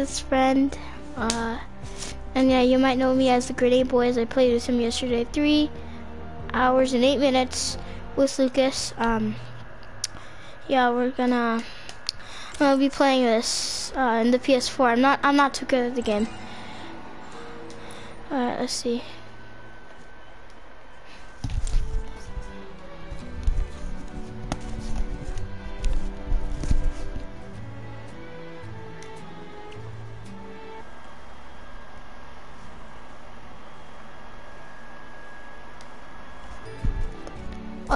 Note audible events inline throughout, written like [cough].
Lucas's friend. Uh, and yeah, you might know me as the Grenade Boys. I played with him yesterday. Three hours and eight minutes with Lucas. Um, yeah, we're gonna. I'm gonna be playing this uh, in the PS4. I'm not. I'm not too good at the game. Alright, let's see.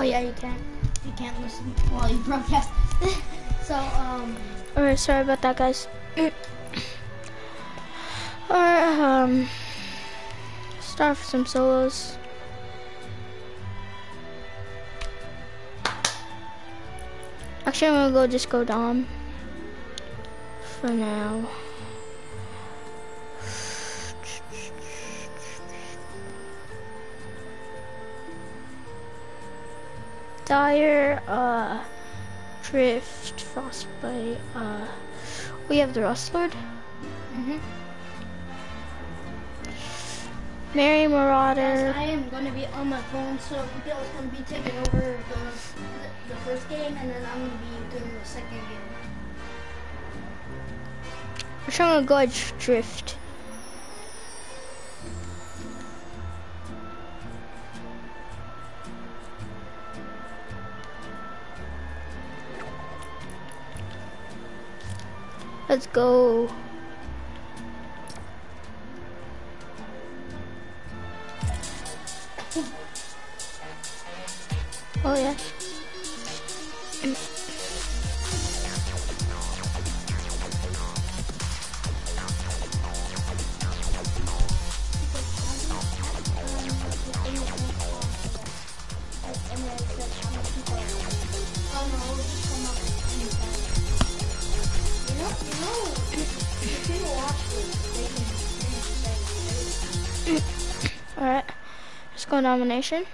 Yeah, you can't. You can't listen while you broadcast. [laughs] so um. Alright, sorry about that, guys. [clears throat] Alright, um, start for some solos. Actually, I'm gonna go just go Dom for now. Dire, uh, Drift, Frostbite, uh, we have the Rustlord. mhm. Mary Guys, Marauder. I am gonna be on my phone, so Miguel's gonna be taking over the, the first game, and then I'm gonna be doing the second game. We're trying to go Drift. Let's go. Oh yeah. Let's go nomination.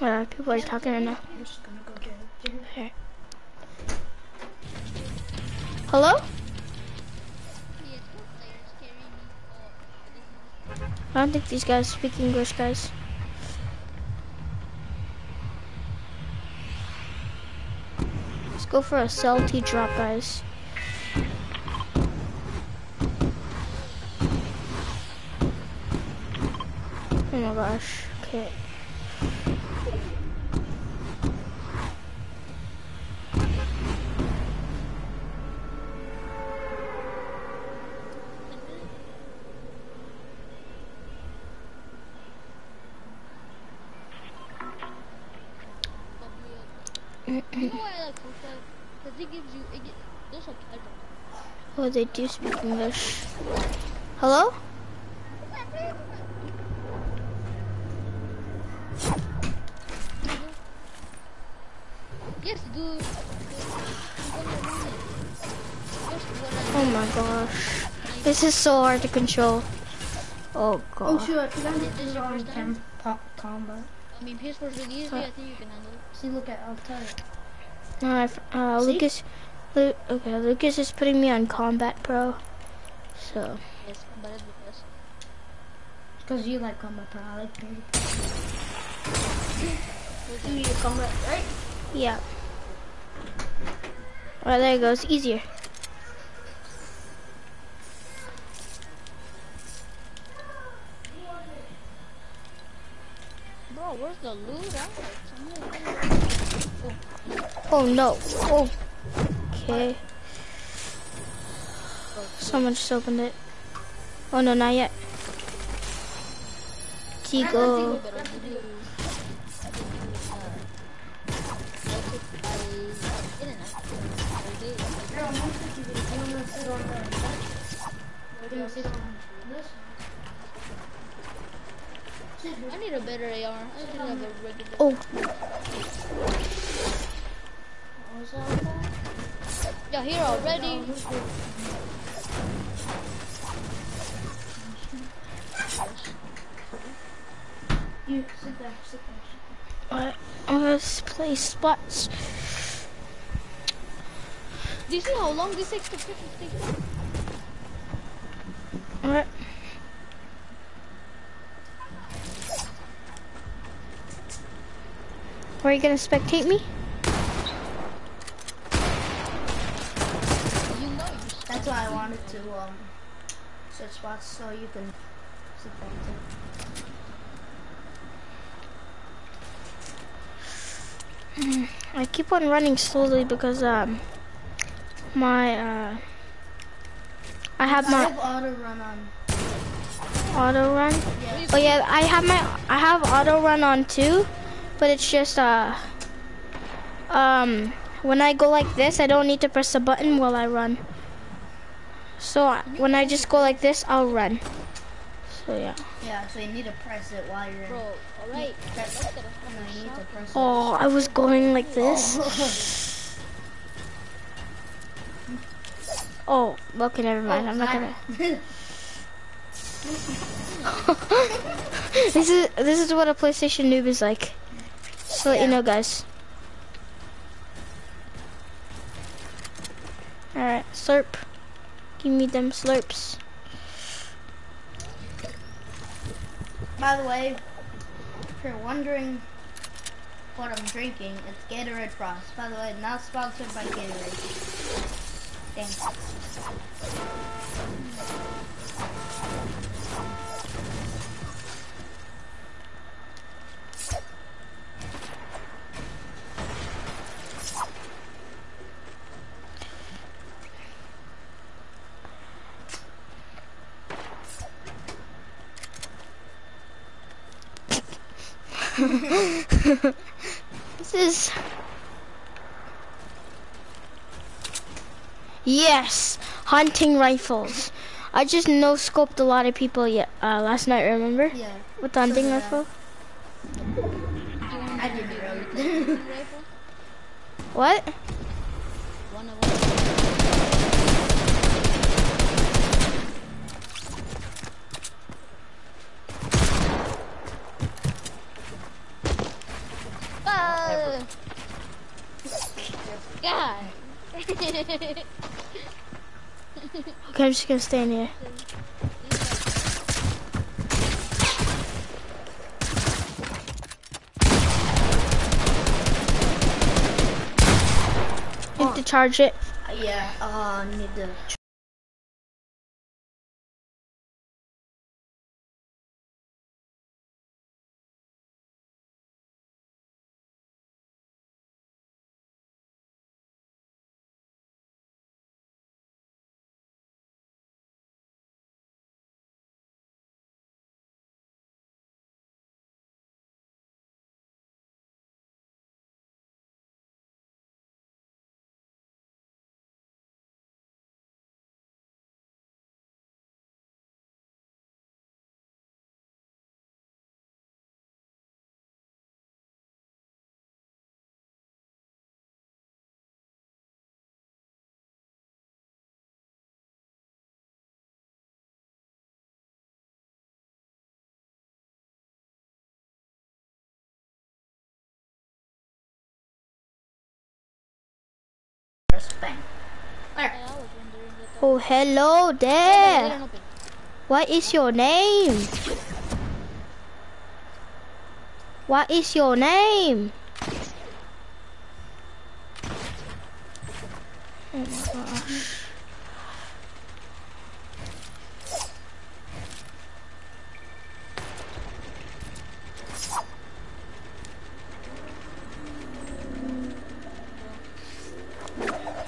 Uh, people are talking. I'm just gonna go get it. Here. Hello? I don't think these guys speak English, guys. Let's go for a salty drop, guys. Oh my gosh. Okay. They do speak English. Hello? Yes, dude. Oh my gosh. This is so hard to control. Oh Oh god. shoot, I forgot Is to this put it on first time? cam pop combat. I, I mean, PS4 is really easy. I think you can handle it. See, look at, I'll tell you. No, I f- uh, See? Lucas, Lu- okay, Lucas is putting me on Combat Pro. So, Yes, but it's best. Because you like combat pro, I like PvP. Do [coughs] you combat, right? yeah. Alright, there it goes. Easier. Bro, where's the loot. Oh no. Oh. Okay. Someone just opened it. Oh no, not yet. Tigo. I did it. Girl, I'm gonna sit on the bench. We're gonna sit on this. I need a better AR. I have a regular. Oh, oh What was that about? Yeah, here already. You sit there, sit there. what? Uh, let's play spots. Do you see how long this takes to pick this thing? Alright. Are you gonna spectate me? You know you That's why I wanted to um switch spots so you can sit there. I keep on running slowly because um my uh I have I my have auto run on. auto run. Yeah. Oh yeah, I have my I have auto run on too, but it's just uh um when I go like this, I don't need to press the button while I run. So when I just go like this, I'll run. So yeah. Yeah, so you need to press it while you're in. Bro, alright. Press Look it. No, you need to press Oh, I was going like this. [laughs] Oh, okay, never mind. I'm not gonna. [laughs] [laughs] this is this is what a PlayStation noob is like. Just to let you know, guys. All right, slurp. Give me them slurps. By the way, if you're wondering what I'm drinking, it's Gatorade Frost. By the way, not sponsored by Gatorade. Thanks. [laughs] This is. Yes, hunting rifles. I just no scoped a lot of people yet uh, last night. Remember Yeah, with the hunting did I. rifle? I really. Rifle? What? One of them. God. Okay, I'm just gonna stay in here. Need to charge it. yeah, uh, need to. Bang. There. I was wondering that. Oh, hello there. What is your name? What is your name? Oh my gosh.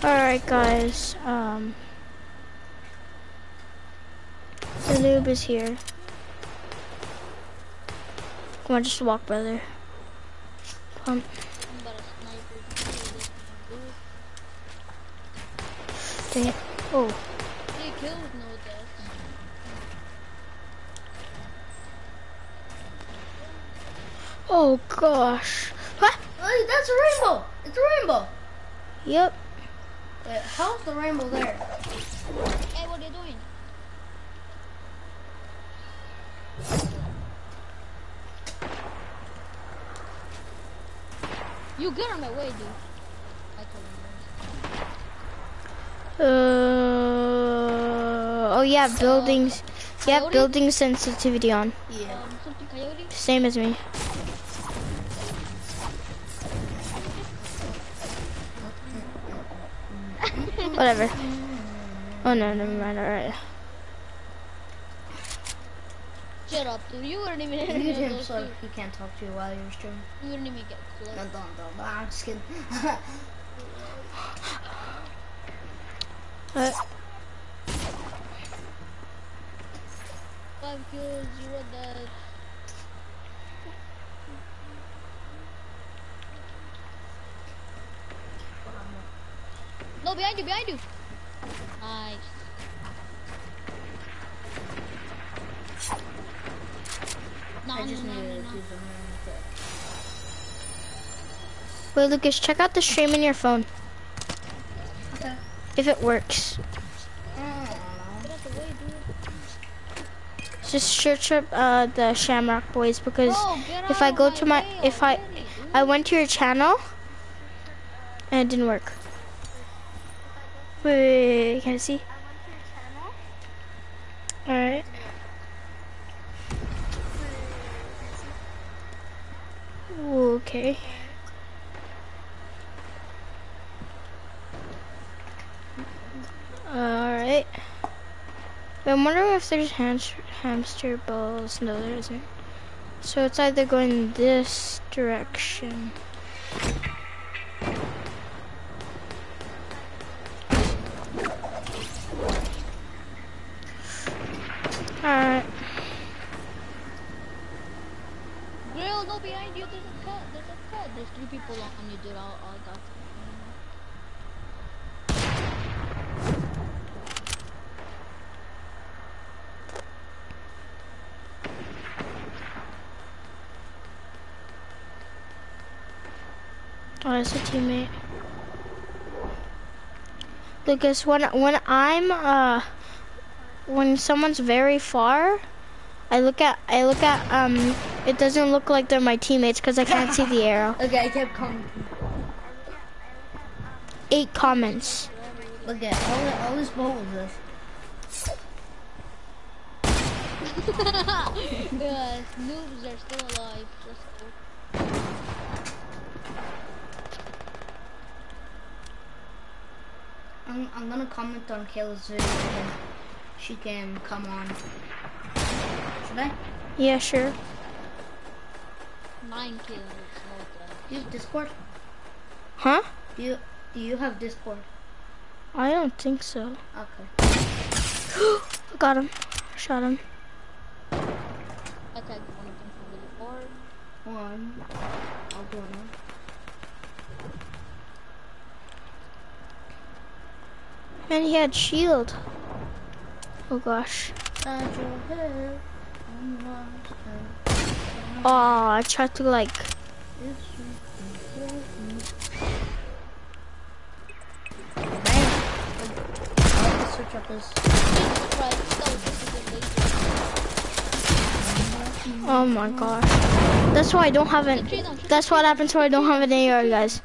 Alright guys, um the noob is here. Come on, just walk, brother. Pump. I'm about a sniper. Dang it. Oh, Three kills, no deaths. Oh gosh. What? Hey, that's a rainbow. It's a rainbow. Yep. Wait, how's the rainbow there? Hey, what are you doing? You get on my way, dude. I told Uh. Oh yeah, buildings. Yeah, building sensitivity on. Yeah. Um. Same as me. Whatever. Oh no, never mind. All right. Shut up, dude. You wouldn't even Mute him those so he can't talk to you while you're streaming. You wouldn't even get close. No, don't, don't, don't. I'm just kidding. [laughs] Uh, Five kills, zero deaths. No, behind you, behind you. Nice. No, I no, just no, needed no, no. wait, Lucas, check out the stream in your phone Okay. if it works. I don't know. Get out the way, dude. Just search up uh, the Shamrock Boys because Bro, if I go of to my way if I. I went to your channel and it didn't work. Wait, wait, wait, can I see? Alright. Okay. Alright. I'm wondering if there's hamster balls. No, there isn't. So it's either going this direction. It's a teammate. Lucas, when when I'm uh when someone's very far, I look at I look at um it doesn't look like they're my teammates because I can't see the [laughs] arrow. Okay, I kept coming. Eight comments. Look at all, all this [laughs] boat was this. yeah, noobs are still alive. Let's go. I'm, I'm gonna comment on Kayla's video and she can come on. Should I? Yeah, sure. Nine kills. No. Do you have Discord? Huh? Do you do you have Discord? I don't think so. Okay. [gasps] Got him. Shot him. I tagged one of them from really far. One. I'll do one. Man, he had shield. Oh gosh. Oh, I tried to like. Oh my gosh. That's why I don't have an. That's what happens when I don't have an AR, guys.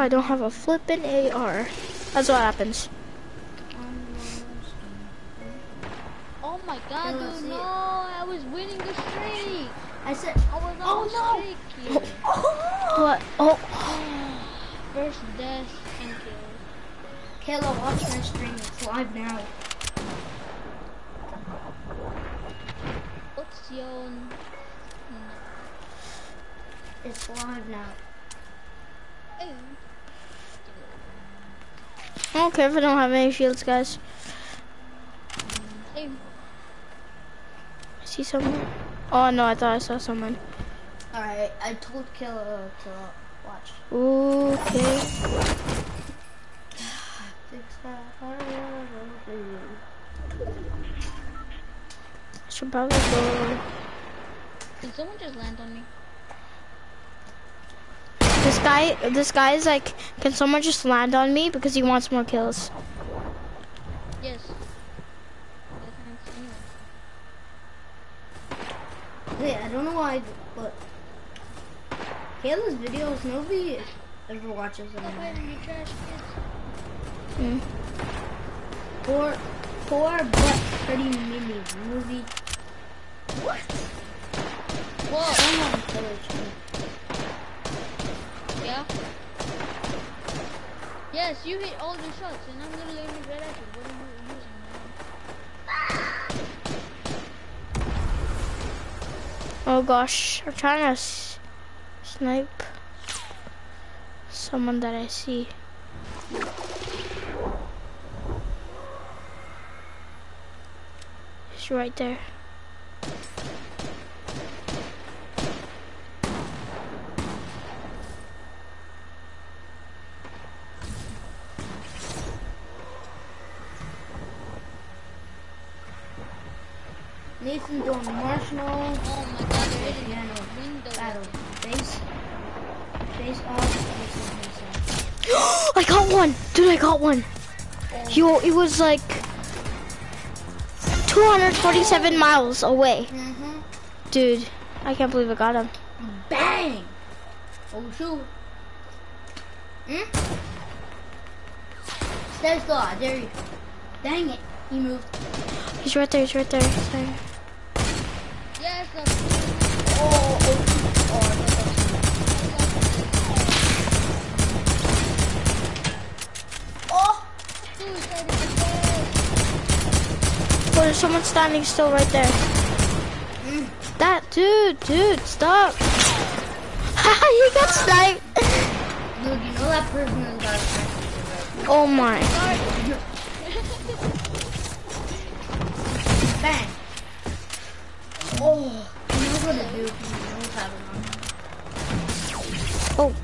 I don't have a flippin' AR. That's what happens. Oh my god, dude, see no! I was winning the streak! I said. I was on Oh, the no. streak here. Oh, oh. What? Oh, [sighs] First death and kill. Kayla, watch my stream. It's live now. What's your... It's live now. Oh. I don't care if I don't have any shields, guys. Hey, I see someone. Oh no, I thought I saw someone. Alright, I told Killer to. Uh, watch. Okay. [sighs] Should probably go. Did someone just land on me? This guy, this guy is like, can someone just land on me because he wants more kills? Yes. Yes, Wait, I don't know why, but Kayla's videos, nobody ever watches them. Stop hiding, you. Mm. Poor, poor but pretty mini movie. What? Whoa. I'm on Taylor channel. Yeah? Yes, you hit all the shots, and I'm literally aiming right at you. What are you using? Oh gosh, I'm trying to snipe someone that I see. He's right there. Nathan doing marshmallow. Oh my god, they're hitting Yeah, the no. window. Battle. Face. Face off. Face [gasps] off. I got one, dude. I got one. Yo, it was like 247 miles away, Mm-hmm. dude. I can't believe I got him. Bang! Oh shoot. Hmm? Stay still, dare you. Dang it. He moved. He's right there. He's right there. Sorry. Yes, Oh, oh, oh. Oh! suicide in the bed. Oh, there's someone standing still right there. That dude, dude, stop. [laughs] Haha, you got sniped. Dude, you know that person a? Oh my. Bang! Oh, he knows what to do. He knows how to run. Oh.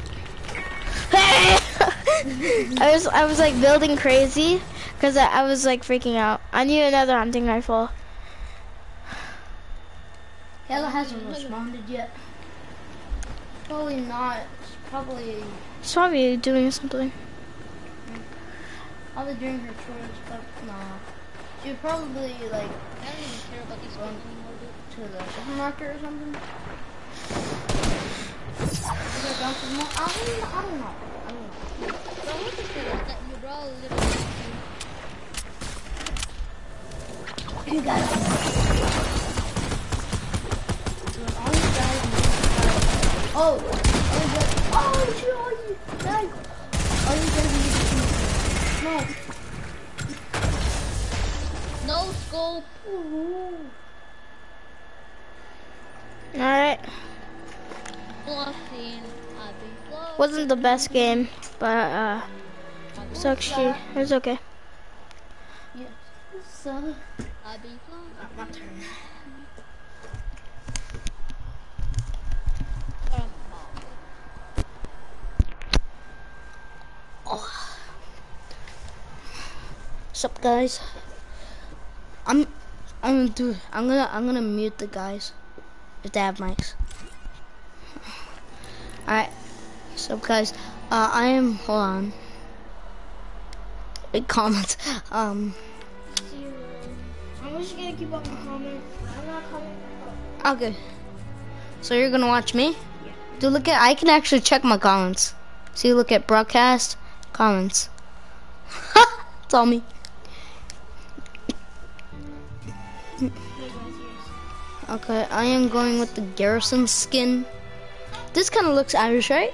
I was I was like building crazy because I, I was like freaking out. I need another hunting rifle. Hella hasn't responded yet. Probably not. She's probably He's probably doing something. probably doing her chores, but nah. She probably like I don't even care about these Run. Games anymore, dude. to the supermarket or something. Is there down? I don't, I don't know. I don't know. The shit is that? You bro literally. You got it. Dude, all you guys need to- Oh, oh, oh, shit, all you guys, all you guys need to no. No scope. All right. Bluffing. I've been bluffing. Wasn't the best game, but uh, it's actually it was okay. Yes. So, my turn. Um, What's up, guys? I'm, I'm gonna do. I'm gonna, I'm gonna mute the guys if they have mics. All right. What's up, guys? Uh, I am. Hold on. Big comments. Um. I'm just gonna keep up my comment. I'm not commenting. Okay. So you're gonna watch me? Yeah. Dude, look at. I can actually check my comments. See, look at broadcast comments. [laughs] it's all me. Okay, I am going with the Garrison skin. This kind of looks Irish, right?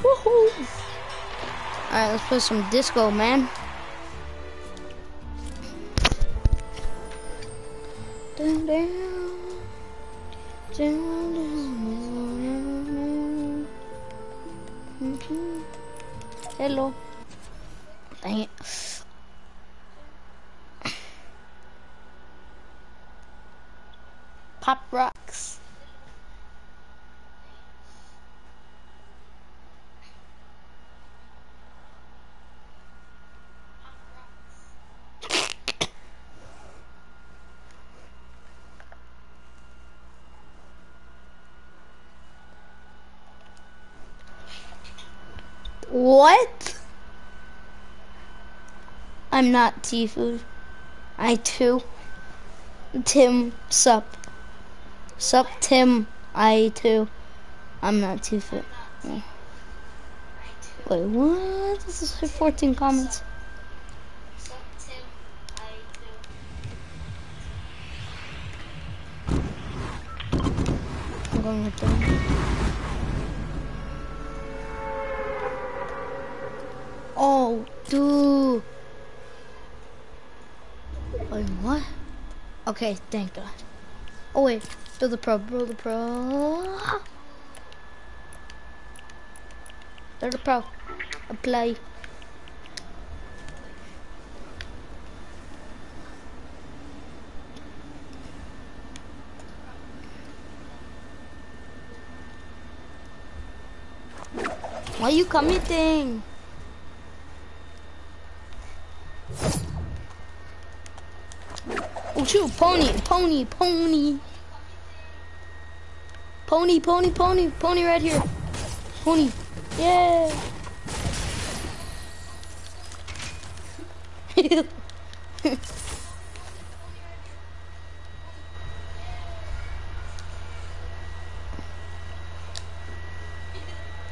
Woohoo! Alright, let's put some disco, man. What? I'm not T-Food. I too. Tim, sup. Sup, Tim. I too. I'm not T-Food. Wait, what? This is 14 comments. I'm going with them. Oh, dude. Wait, what? Okay, thank God. Oh wait, build the pro, build the pro. Build the pro. Apply. Why are you committing? Shoot, pony, pony, pony. Pony, pony, pony, pony right here. Pony. Yeah. [laughs]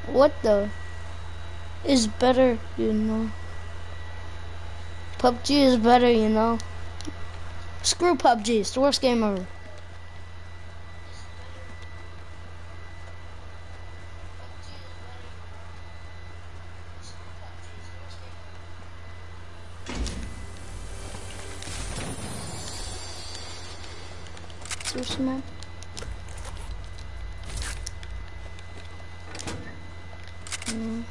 what the is better, you know? PUBG is better, you know? Screw PUBG, it's the worst game ever. Mm.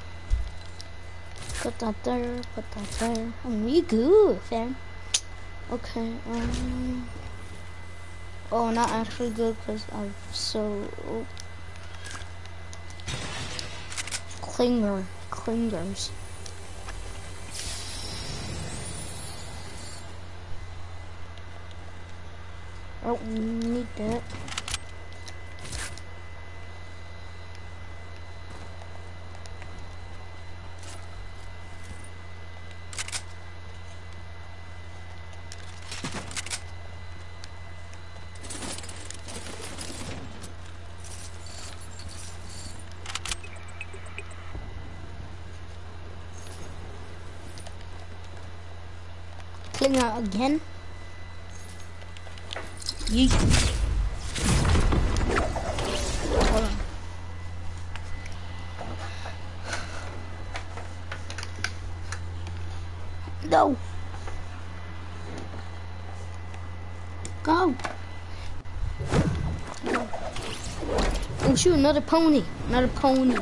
Put that there, put that there. And we good, fam. Okay, um... Oh, not actually good because I'm so... Clinger, clingers. Oh, need that. Again. Yeet. Hold on. No. Go. Oh shoot, another pony. Another pony.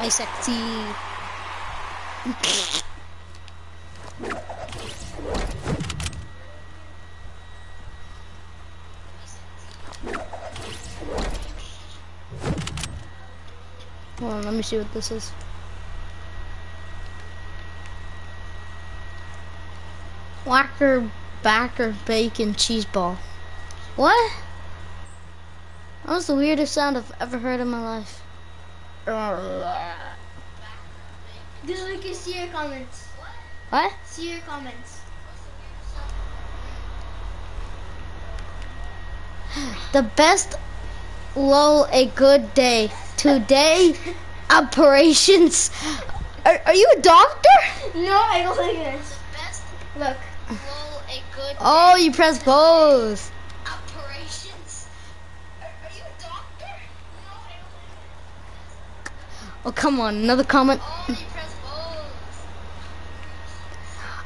Hi, sexy. Hold on, let me see what this is. Whacker backer bacon cheese ball. What? That was the weirdest sound I've ever heard in my life. This can see your comments. What? See your comments. [sighs] The best lol a good day. Today [laughs] operations. Are, are you a doctor? No, I don't think it is. Look. Lol, a good Oh, you press both. operations. Are, are you a doctor? No, I don't Oh, come on. Another comment.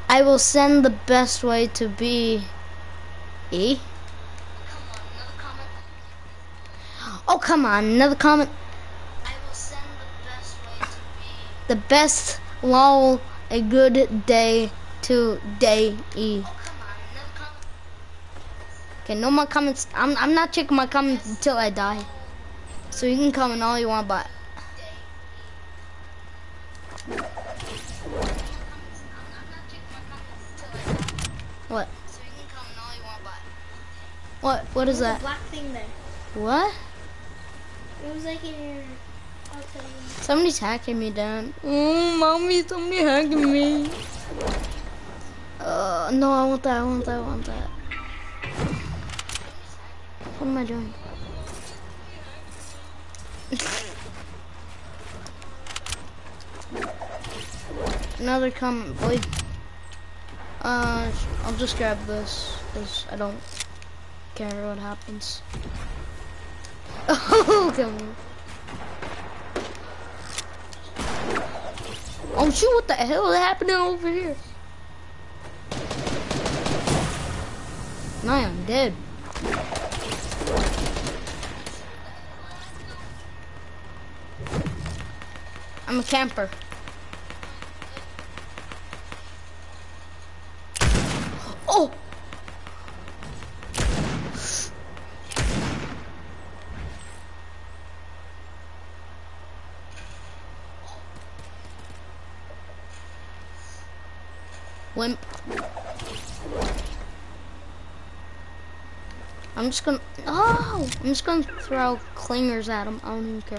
I will send the best way to be. E? Oh, come on. Another comment. The best lol a good day to day E. Okay, no more comments. I'm I'm not checking my comments until I die. So you can comment all you want, but what? So you can comment all you want, but What? What is that? black thing there. What? It was like in your. I'll tell you. Somebody's hacking me down. Oh, mommy, somebody hacking me. Uh, no, I want that. I want that. I want that. What am I doing? [laughs] Another comment, boy. Uh, I'll just grab this because I don't care what happens. Oh, [laughs] come on. Oh shoot, what the hell is happening over here? Now I'm dead. I'm a camper. Oh! Wimp. I'm just gonna. Oh! I'm just gonna throw clingers at him. I don't even care.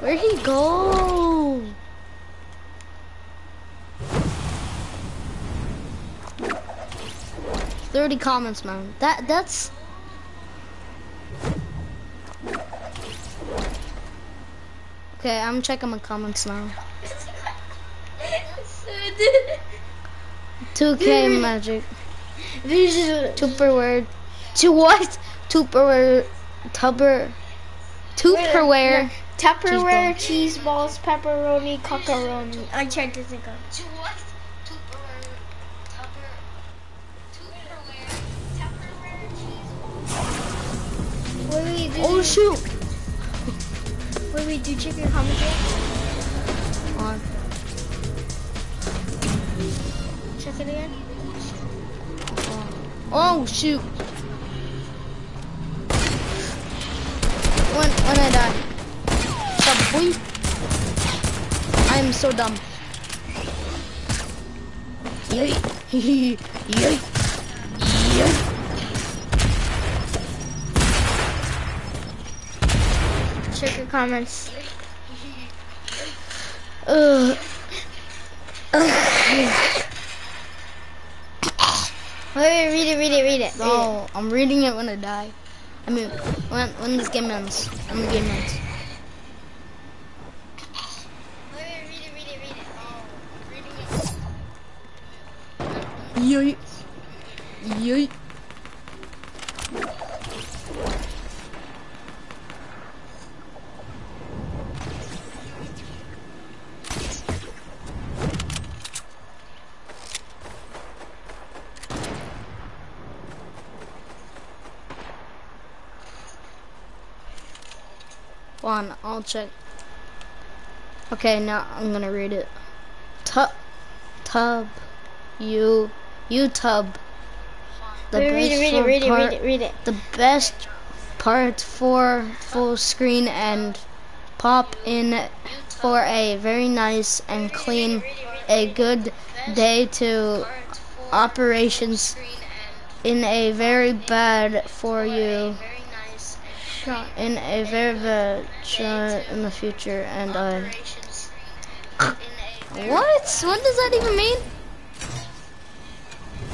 Where'd he go? Thirty comments, man. That that's. Okay, I'm checking my comments now. 2K [laughs] magic. Tupperware. To what? Tupperware. Tupper. Tupperware. Tupperware, cheese balls, pepperoni, cocaroni. I tried to think of. To what? Tupperware. Tupper. Tupperware. Tupperware cheese. Wait, wait, do, Oh shoot! wait, wait, do you check your comments It again. Oh shoot! When when I die. Stop, boy. I am so dumb. Yay! [laughs] Yay! Yay! Check your comments. Ugh. Wait, wait, read it, read it, read it. read Oh, I'm reading it when I die. I mean, when when this game ends. When the game ends. it. Wait, wait, read it, read it, read it. Oh, reading it. Yay! Yay! One, I'll check. Okay, now I'm gonna read it. Tub, tub, you, you tub. The read it, read it, read it, part- read it, read it. The best part for full screen and pop in for a very nice and clean, a good day to operations in a very bad for you in a very in the future, and I. what? What does that even mean?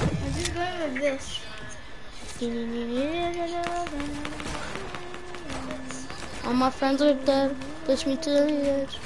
I just with this. All my friends are dead. Push me to the edge.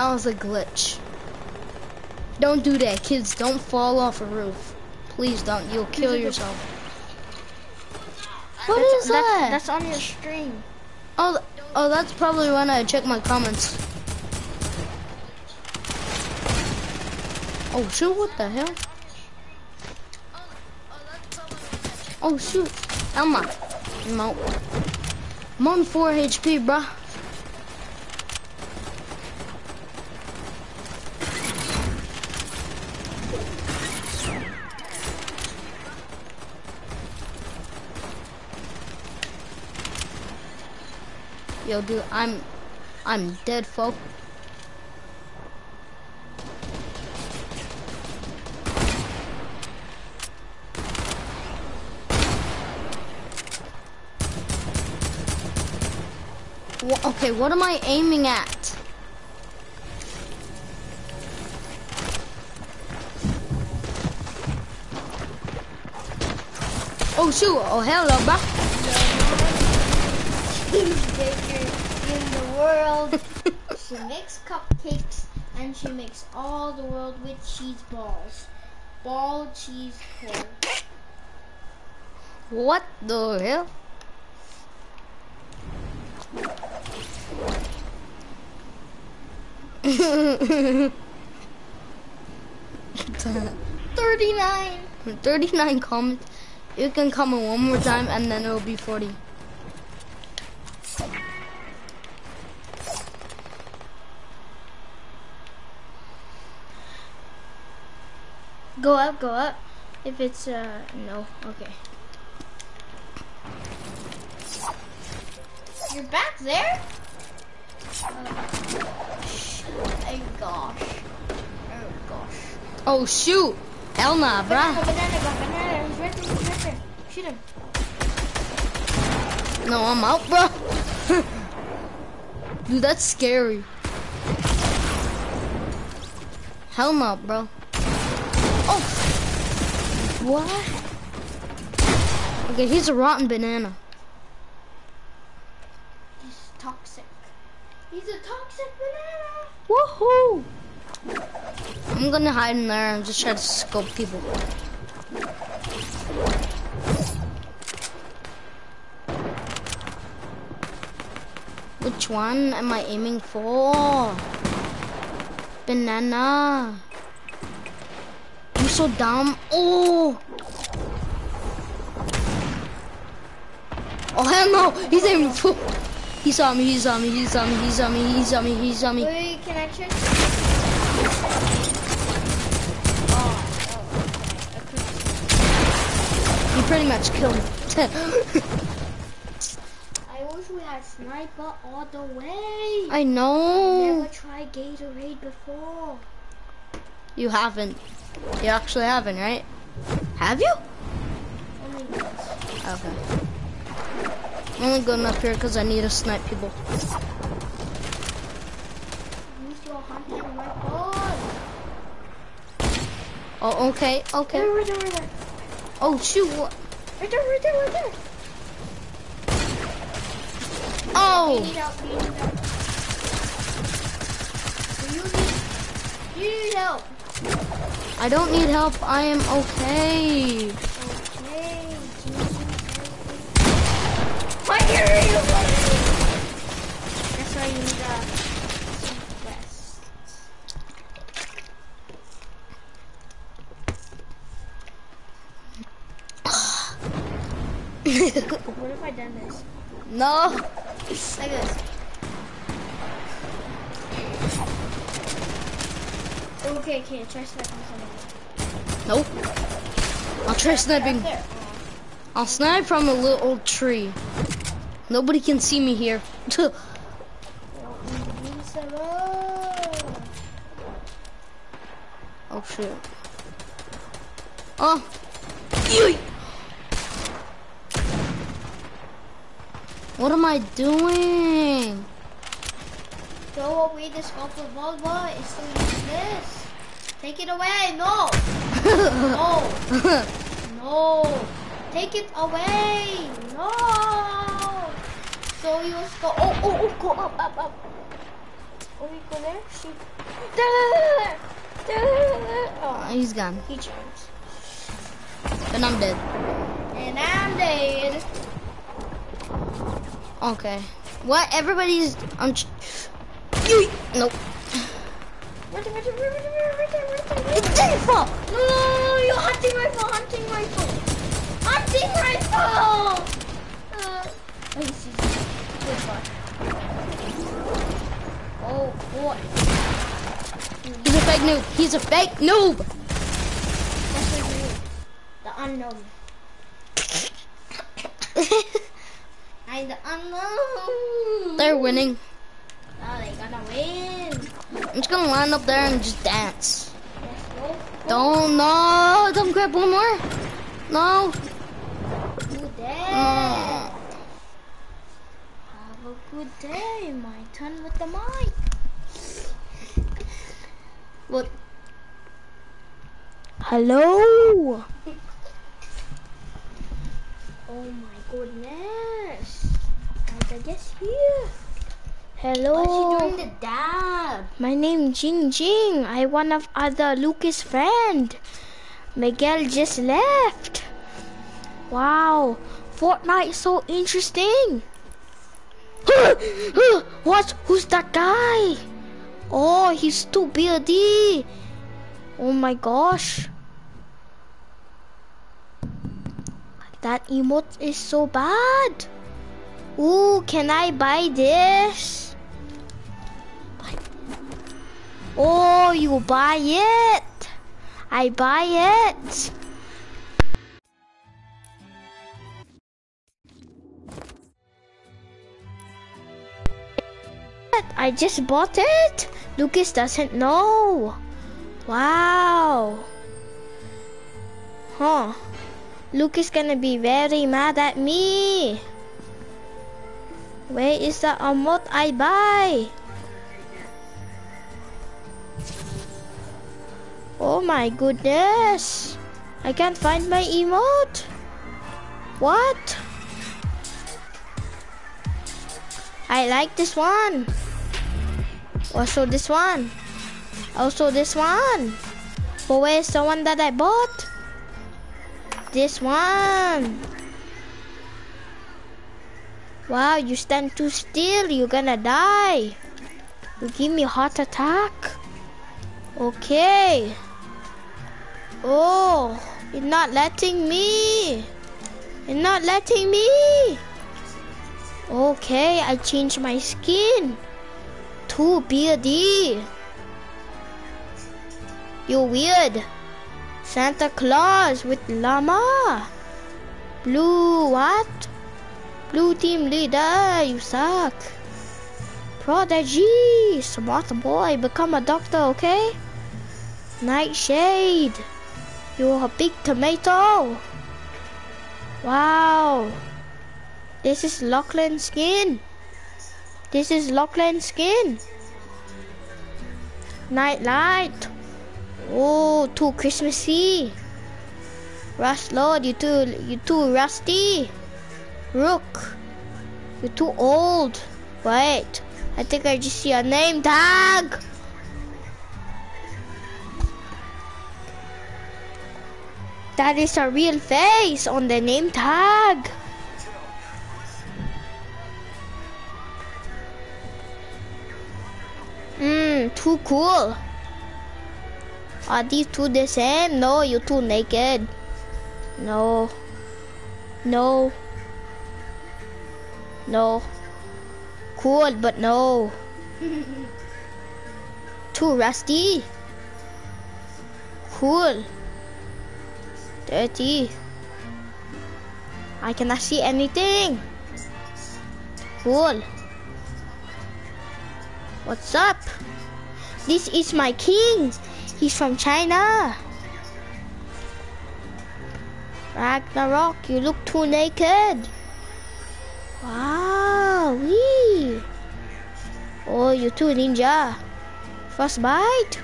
That was a glitch. Don't do that, kids. Don't fall off a roof. Please don't. You'll kill yourself. What is that's, that? That's on your stream. Oh, oh, that's probably when I check my comments. Oh shoot! What the hell? Oh shoot! Elma, no. I'm on 4 HP, bruh. Yo, dude, I'm, I'm dead, folk. Okay, what am I aiming at? Oh shoot! Oh hello, bruh. [laughs] in the world. she makes cupcakes and she makes all the world with cheese balls. Ball cheese pull. What the hell? [laughs] Thirty-nine. 39 comments. You can comment one more time and then it'll be 40. Go up, go up. If it's uh no, okay. You're back there? Oh gosh. Oh gosh. Oh shoot! Banana, bruh. banana, banana. He's right there, he's right there. Shoot him. No, I'm out, bruh. [laughs] Dude, that's scary. Hell no, bro. Oh! What? Okay, he's a rotten banana. He's toxic. He's a toxic banana. Woohoo! I'm gonna hide in there and just try to scope people. Which one am I aiming for? Banana. So dumb. Oh! Oh hell no! He's aiming for. He saw me. He saw me. He saw me. He saw me. He saw me. He saw me. Wait, can I check? He pretty much killed me. [laughs] I wish we had sniper all the way. I know. Never tried Gatorade before. You haven't. You actually haven't, right? Have you? Okay. I'm only going up here because I need to snipe people. Use your hunting rifle. Oh, okay, There, okay. right there, right there. Oh, shoot. what- Right there, right there, right there. You Oh! need help, you need help. You need, you need help. I don't need help. I am okay. Okay. My area That's why you need uh, a vest. What if I done this? No. Like this. Okay, okay, try sniping somebody. Nope. I'll try sniping. I'll snipe from a little tree. Nobody can see me here. [laughs] oh shit. Oh. What am I doing? So away the scope of Volvo is to use this. Take it away. No. no. No. Take it away. No. So you just go. Oh, oh, oh, go up, up, up. Oh, you go there. There. Oh, uh, He's gone. he jumps. And I'm dead. And I'm dead. Okay. What? Everybody's Yoy. Nope. Right there, right there, right there, right there, right It didn't fall. No, no, no, no, you hunting rifle, hunting rifle. Hunting rifle! Uh, oh, using good one. Oh, boy. He's a fake noob. He's a fake noob. That's what you The unknown. I'm the unknown. They're winning. Oh, they gonna win. I'm just gonna line up there and just dance. Don't no, don't grab one more. No. Good day. Mm. Have a good day. My turn with the mic. What? Hello. [laughs] Oh my goodness. I guess here. Hello. What's she doing the dab? My name Jing Jing. I one of other Lucas friend. Miguel just left. Wow, Fortnite is so interesting. [gasps] what? Who's that guy? Oh, he's too beardy. Oh my gosh. That emote is so bad. Ooh, can I buy this? Oh, you buy it. I buy it. I just bought it. Lucas doesn't know. Wow. Huh. Lucas gonna be very mad at me. Where is the emote I buy? Oh my goodness. I can't find my emote. What? I like this one. Also this one. Also this one. But where's the one that I bought? This one. Wow, you stand too still, you're gonna die. You give me heart attack. Okay. Oh, you're not letting me. You're not letting me. Okay, I changed my skin. Too beardy. You're weird. Santa Claus with llama. Blue what? Blue team leader, you suck. Prodigy, smart boy, become a doctor, okay? Nightshade, you're a big tomato. Wow. This is Lachlan skin. This is Lachlan skin. Night light. Oh, too Christmassy. Rust Lord, you too, you too rusty. Rook, you're too old. Wait, I think I just see a name tag. That is a real face on the name tag. Mmm, too cool. Are these two the same? No, you two naked. No. No. No. Cool, but no. [laughs] Too rusty. Cool. Dirty. I cannot see anything. Cool. What's up? This is my king. He's from China. Ragnarok, you look too naked. Wow, wee. Oh, you too, ninja. Frostbite.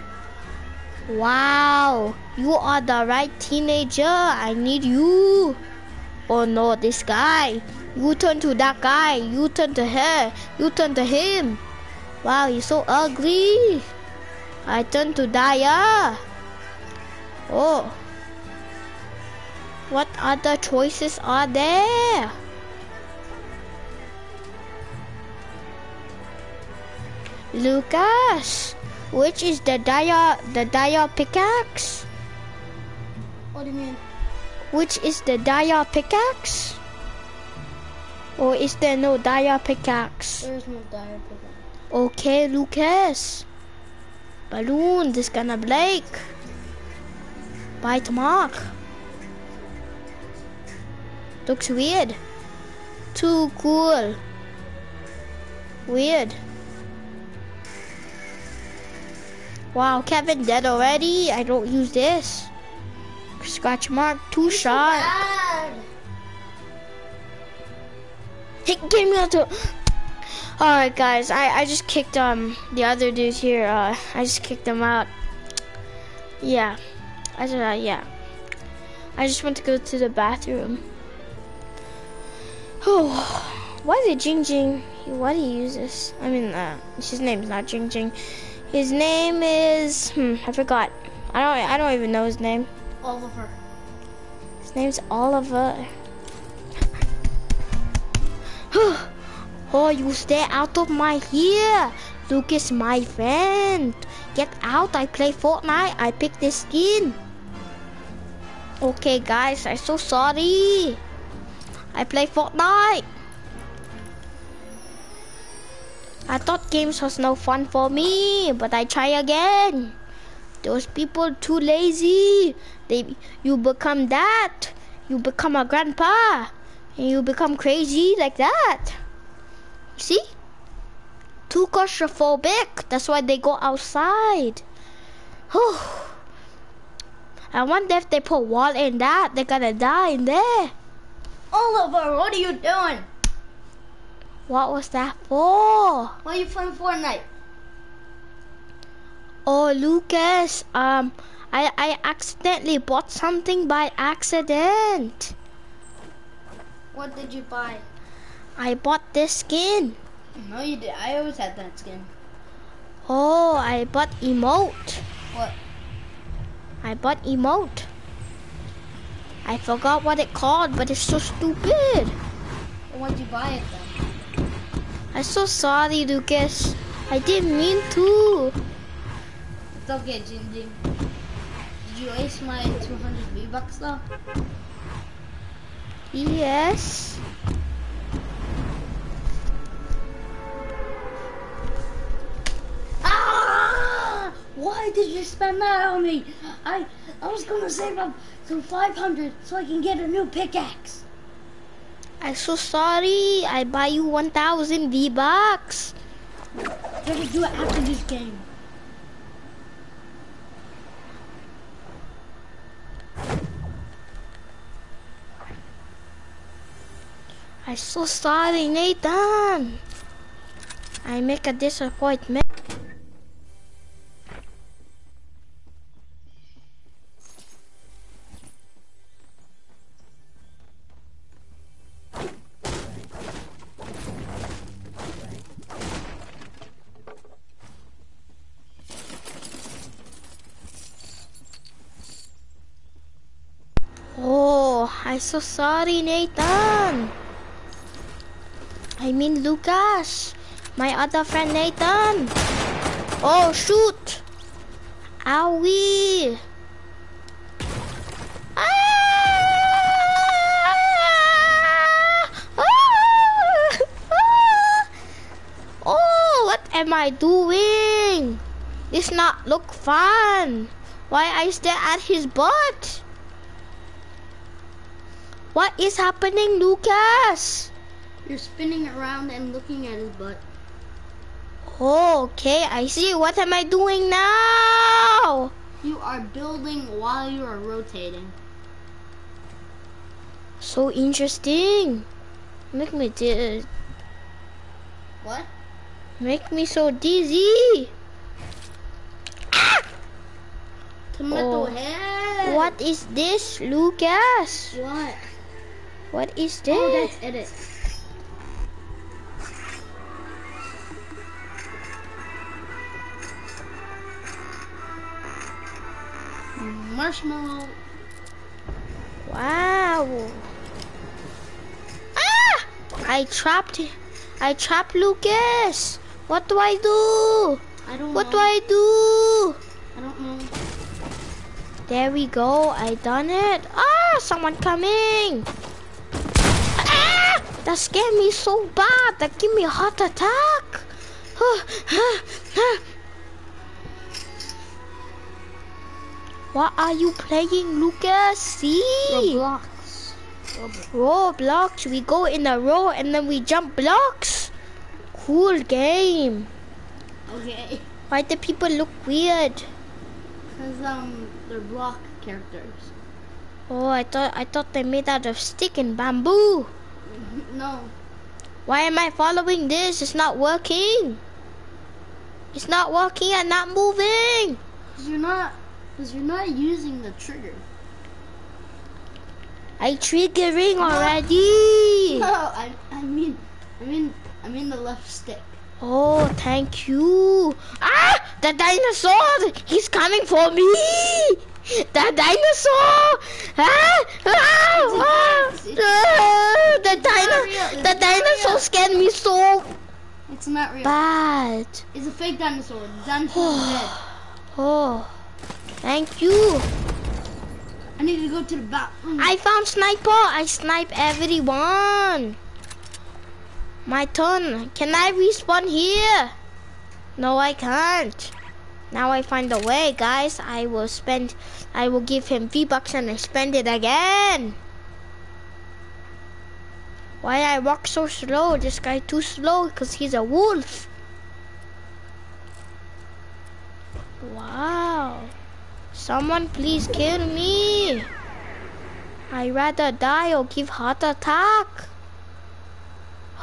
Wow, you are the right teenager. I need you. Oh no, this guy. You turn to that guy. You turn to her. You turn to him. Wow, he's so ugly. I turn to Daya. Oh. What other choices are there? Lucas, which is the dia the dia pickaxe? What do you mean? Which is the dia pickaxe? Or is there no dia pickaxe? There's no dire pickaxe. Okay, Lucas. Balloon, this gonna Blake. Bite Mark. Looks weird. Too cool. Weird. Wow, Kevin dead already. I don't use this. Scratch mark, too sharp. Bad. Hey, give me to. All right, guys. I I just kicked um the other dude here. Uh, I just kicked him out. Yeah, I said uh, yeah. I just want to go to the bathroom. Oh, why is it Jing Jing? Why do you use this? I mean, uh, his name's not Jing Jing. His name is hmm, I forgot. I don't I don't even know his name. Oliver. His name's Oliver. [sighs] oh, you stay out of my here. Lucas, my friend. Get out. I play Fortnite. I pick this skin. Okay, guys. I'm so sorry. I play Fortnite. I thought games was no fun for me, but I try again. Those people too lazy. They you become that. You become a grandpa. And you become crazy like that. See? Too claustrophobic. That's why they go outside. I wonder if they put wall in that, they're gonna die in there. Oliver, what are you doing? What was that for? Why are you playing Fortnite? Oh, Lucas, um, I, I accidentally bought something by accident. What did you buy? I bought this skin. No, you did. I always had that skin. Oh, I bought emote. What? I bought emote. I forgot what it called, but it's so stupid. Why'd you buy it then? I'm so sorry, Lucas. I didn't mean to. It's okay, Jin Jin. Did you waste my 200 V-Bucks though? Yes. Ah! Why did you spend that on me? I I was gonna save up to 500 so I can get a new pickaxe. I'm so sorry. I buy you 1,000 V-Bucks. You're gonna do it after this game. I'm so sorry, Nathan. I make a disappointment. Oh, I'm so sorry, Nathan. I mean Lucas, my other friend Nathan. Oh shoot! Owie! Ah! Ah! Ah! Oh, what am I doing? This not look fun. Why I stare at his butt? What is happening, Lucas? You're spinning around and looking at his butt. Oh, okay, I see. What am I doing now? You are building while you are rotating. So interesting. Make me di- What? make me so dizzy. Tomato Oh. head. What is this, Lucas? What? What is this? Oh, that's edit. Marshmallow. Wow. Ah! I trapped I trapped Lucas. What do I do? I don't What know. do I do? I don't know. There we go. I done it. Ah, someone coming. That scared me so bad. That gave me a heart attack. what are you playing, Lucas? See? Roblox. Roblox. We go in a row and then we jump blocks. Cool game. Okay. Why do people look weird? Cause um, they're block characters. Oh, I thought I thought they made out of stick and bamboo. No. Why am I following this? It's not working. It's not working and not moving. Cause you're not. Cause you're not using the trigger. I triggering already. [laughs] No, I. I mean. I mean. I mean the left stick. Oh, thank you. Ah, the dinosaur! He's coming for me. The dinosaur! Ah, ah, ah, It's- it's- ah, the not dino, the dinosaur scared me so It's not real. bad. It's a fake dinosaur. The dinosaur is dead. [sighs] Oh, thank you. I need to go to the bathroom. I found sniper. I snipe everyone. My turn. Can I respawn here? No, I can't. Now I find a way, guys. I will spend. I will give him V bucks and I spend it again. Why I walk so slow? This guy too slow because he's a wolf. Wow. Someone please kill me. I rather die or give heart attack.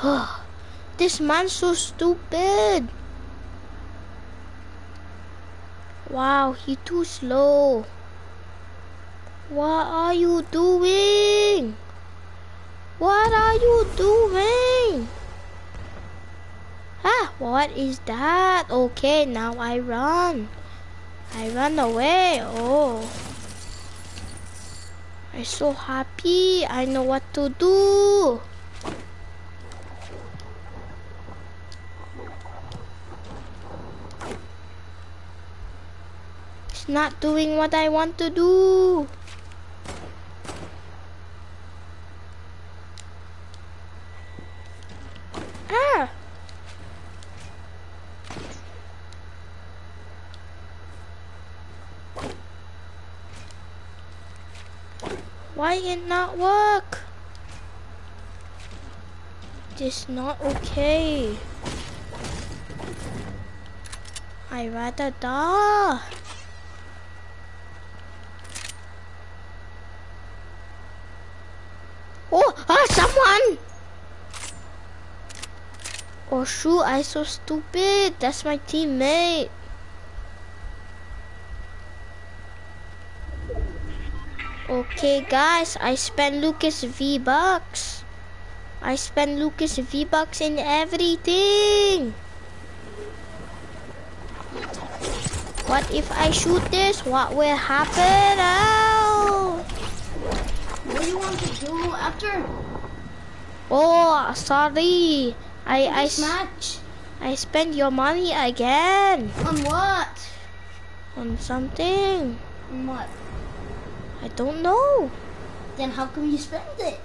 [sighs] this man's so stupid. Wow, he too slow. What are you doing? What are you doing? Ah, what is that? Okay, now I run. I run away. Oh. I'm so happy. I know what to do. Not doing what I want to do. Ah. Why it not work? This not okay. I rather die. Oh, ah, someone! Oh shoot, I so stupid. That's my teammate. Okay guys, I spent Lucas V-Bucks. I spent Lucas V-Bucks in everything. What if I shoot this? What will happen? Oh, What do you want to do after oh sorry. I I match? I spend your money again On what? on something. On what? I don't know. Then how come you spend it?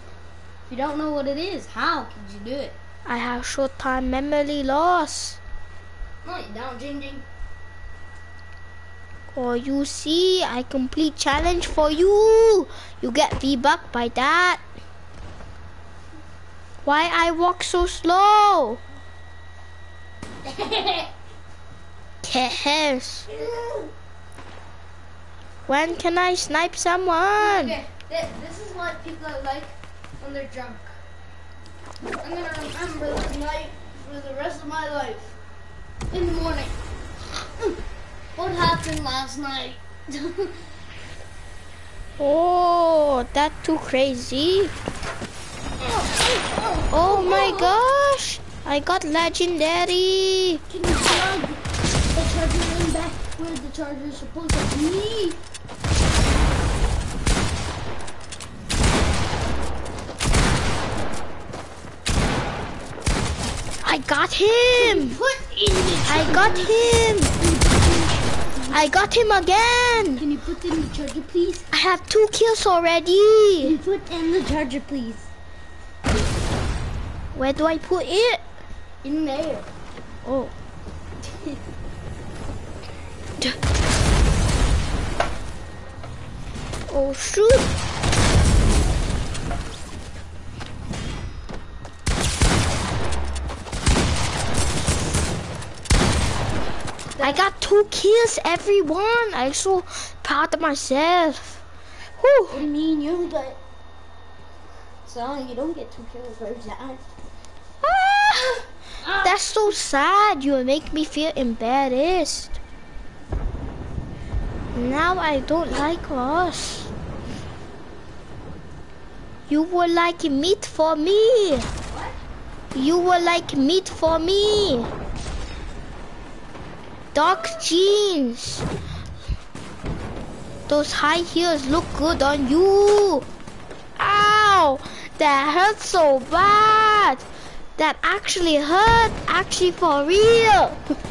If you don't know what it is, how could you do it? I have short time memory loss. No, you don't, Jing Jing. Oh, you see, I complete challenge for you. You get V-Buck by that. Why I walk so slow? [laughs] Yes. When can I snipe someone? Okay, th- this is what people are like when they're drunk. I'm gonna remember this night for the rest of my life. In the morning. [clears throat] What happened last night? [laughs] Oh, that too crazy. Oh my gosh. I got legendary. Can you plug the charger in back where the charger is supposed to be? I got him. Put in the I got him. I got him again. Can you put in the charger, please? I have two kills Can already. you put in the charger, please? Where do I put it? In there. Oh. [laughs] Oh shoot! I got two kills, everyone. I'm so proud of myself. Whew. You mean you got? So you don't get two kills every time. Ah, that's so sad. You make me feel embarrassed. Now I don't like us. You were like meat for me. You were like meat for me. Dark jeans. Those high heels look good on you. Ow! That hurt so bad. That actually hurt. Actually for real. [laughs]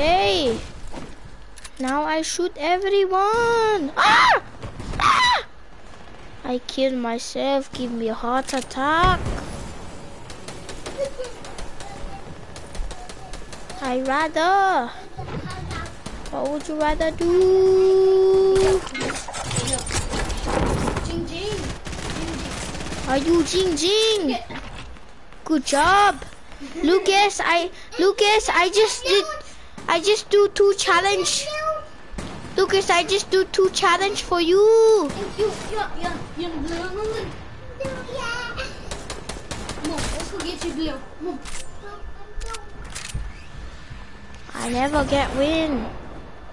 Okay. Now I shoot everyone. Ah! Ah! I killed myself. Give me a heart attack. I rather. What would you rather do? Are you Jing Jing? Good job. Lucas, I Lucas, I just did I just do two challenge. Lucas, I just do two challenge for you. I never get win.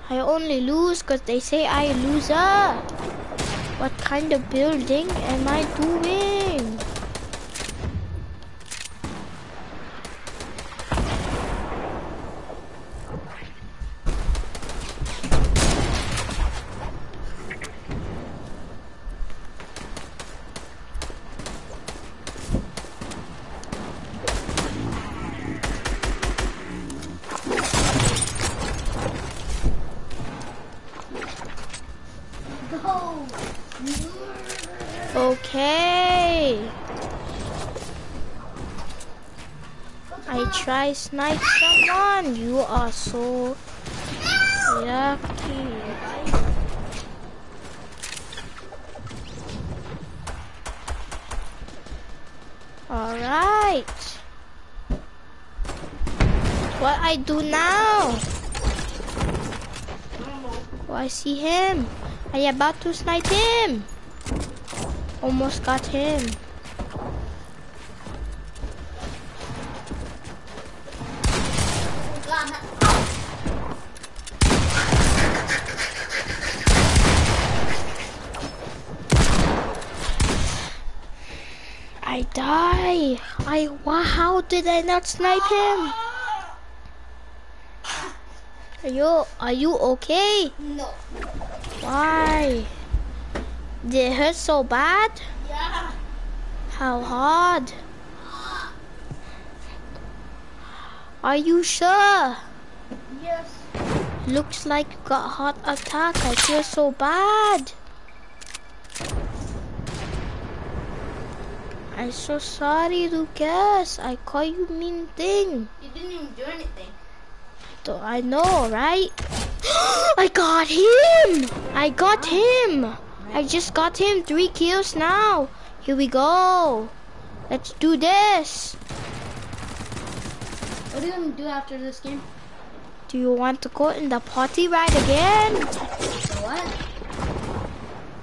I only lose because they say I loser. What kind of building am I doing? I snipe someone. You are so lucky. Alright. What I do now? Oh, I see him. I about to snipe him. Almost got him. Die. I how did I not snipe him? Are you are you okay? No. Why? Did it hurt so bad? Yeah. How hard? Are you sure? Yes. Looks like you got heart attack. I feel so bad. I'm so sorry, Lucas. I call you mean thing. You didn't even do anything. So I know, right? [gasps] I got him! I got him! I just got him three kills now. Here we go. Let's do this. What are you gonna do after this game? Do you want to go in the party ride again? The what?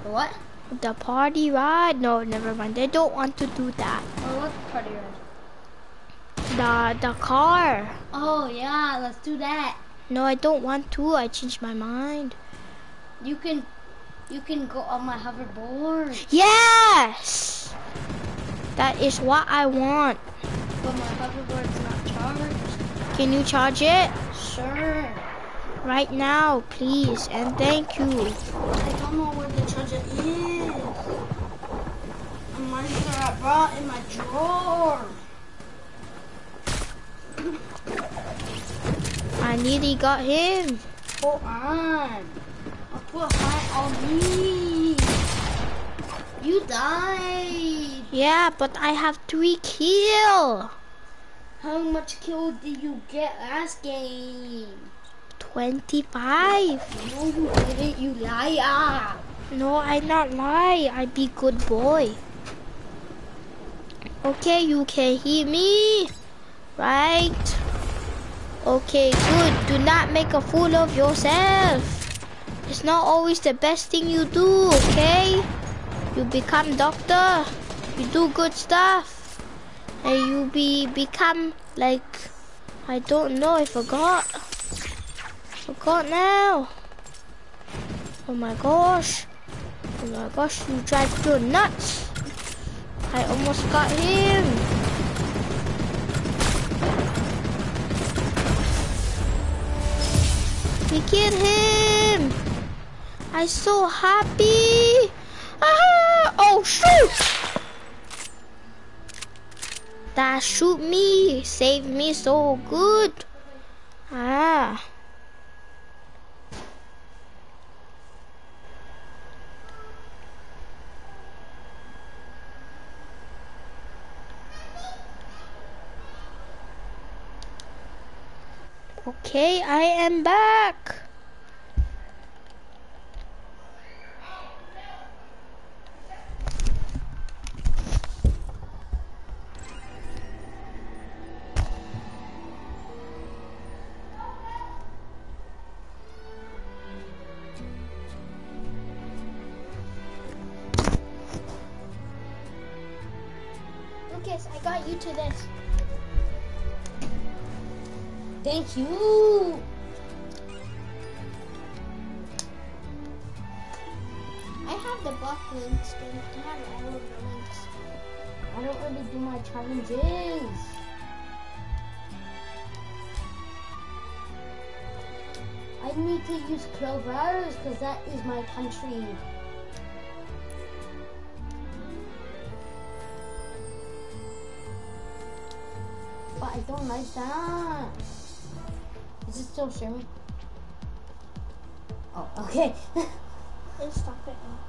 The what? The party ride? No, never mind. They don't want to do that. Oh, what party ride? The the car. Oh yeah, let's do that. No, I don't want to. I changed my mind. You can, you can go on my hoverboard. Yes! That is what I want. But my hoverboard's not charged. Can you charge it? Sure. Right now, please, and thank you. I don't know where the charger is. I'm not sure I brought in my drawer. I nearly got him. Hold on. I'll put high on me. You died. Yeah, but I have three kill. How much kill did you get last game? 25. No, you didn't, you liar. Ah. No, I not lie. I be good boy. Okay, you can hear me. Right? Okay, good. Do not make a fool of yourself. It's not always the best thing you do, okay? You become doctor. You do good stuff. And you be become like I don't know, I forgot. Forgot now. Oh my gosh. Oh my gosh, you drive you nuts. I almost got him. We killed him. I'm so happy. Ah, oh shoot. That shoot me, saved me so good. Ah. Okay, I am back. Still streaming? Oh, okay. [laughs] Let's stop it now.